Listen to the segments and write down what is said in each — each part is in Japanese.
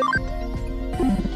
うん。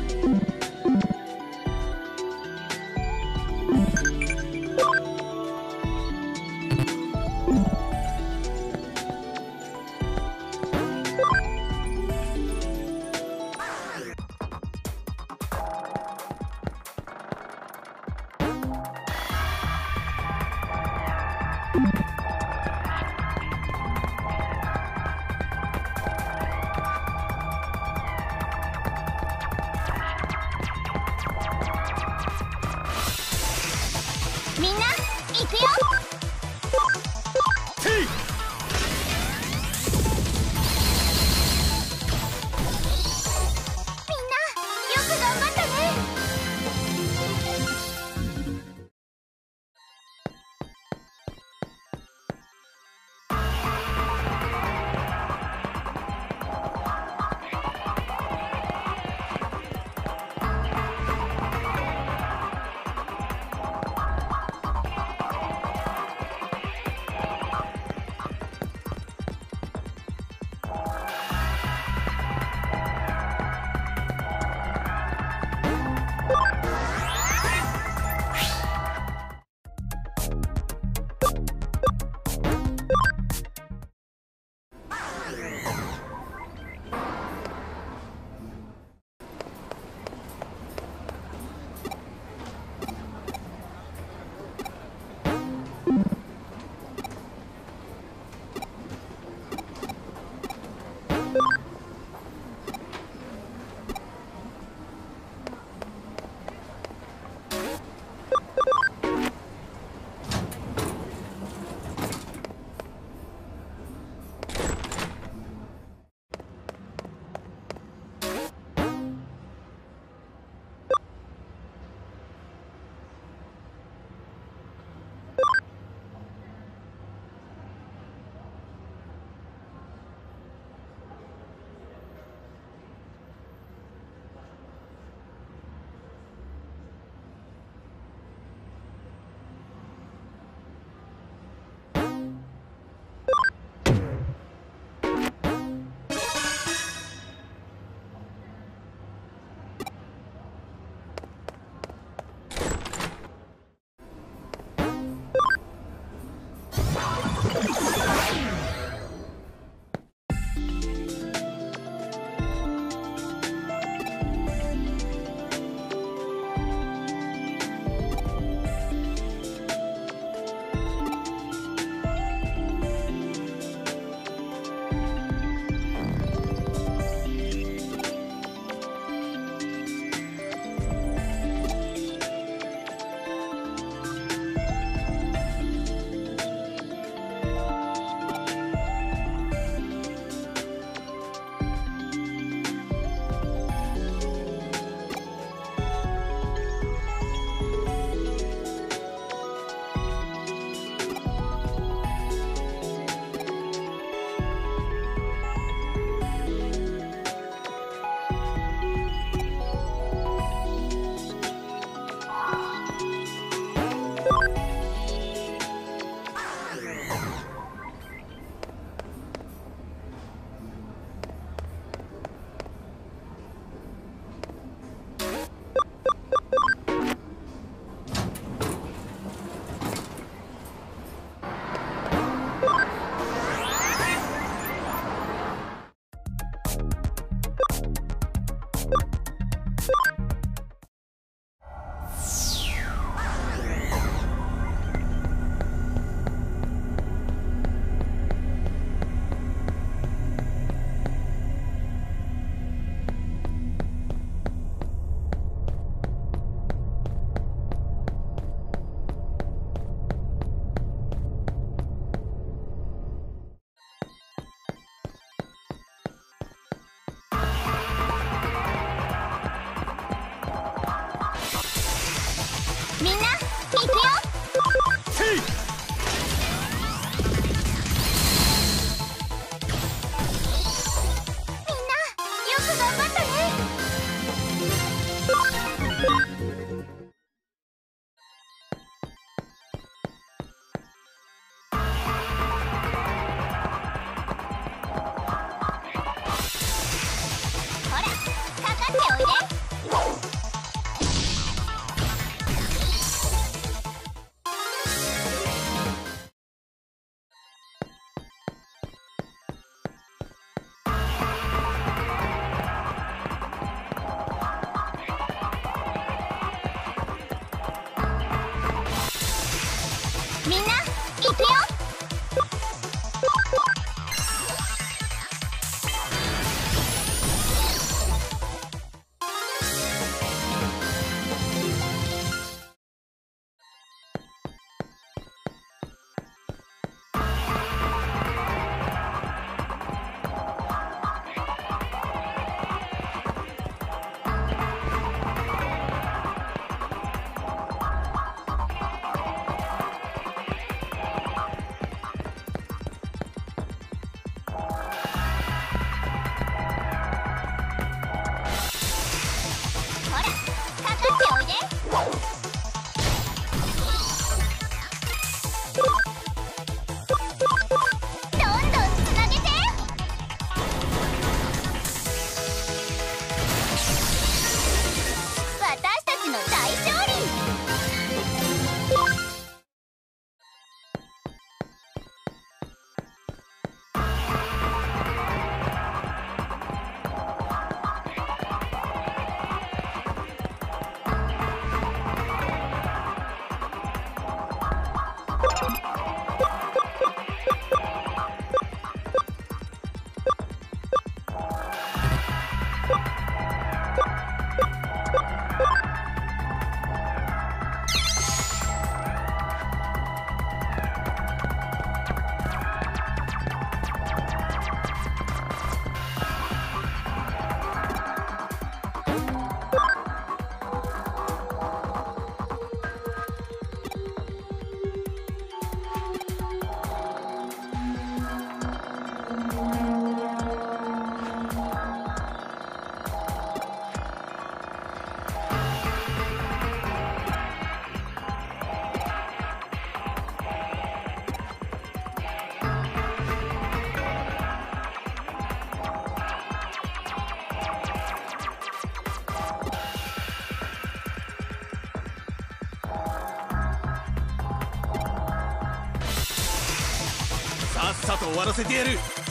さと終わらせてやる。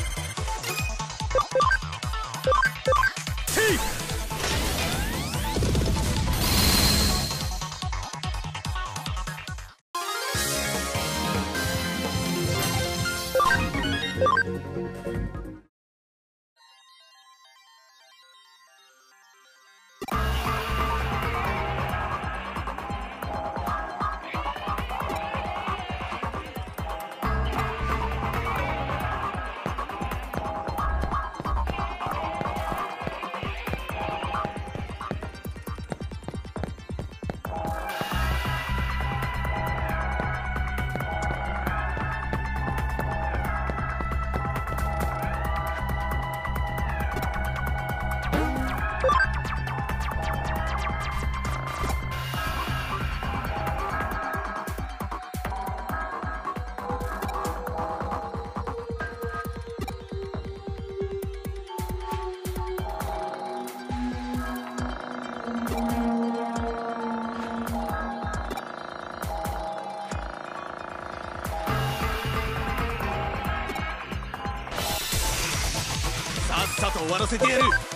終わらせてやる。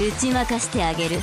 打ち負かしてあげる。